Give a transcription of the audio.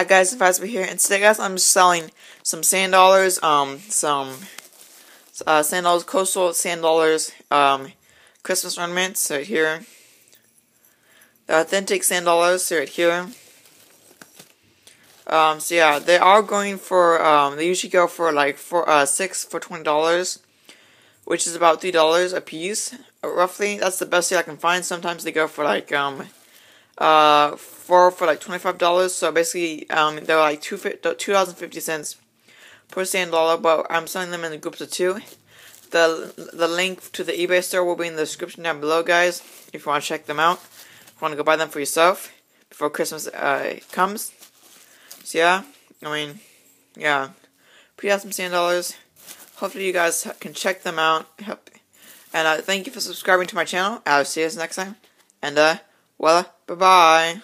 Hi guys, Fazbear here, and today guys I'm selling some sand dollars, um, some uh, sand dollars, coastal sand dollars, um, Christmas ornaments right here. The authentic sand dollars right here. Um, so yeah, they are going for, um, they usually go for like for uh, six for twenty dollars, which is about three dollars a piece, roughly. That's the best deal I can find. Sometimes they go for like um uh, four for like $25. So basically, um, they're like two two dollars and fifty cents per sand dollar, but I'm selling them in groups of two. The the link to the eBay store will be in the description down below, guys. If you want to check them out, if you want to go buy them for yourself before Christmas uh, comes. So yeah, I mean, yeah, pretty awesome sand dollars. Hopefully you guys can check them out. Help. And uh, thank you for subscribing to my channel. I'll see you guys next time. And uh, well. Bye bye.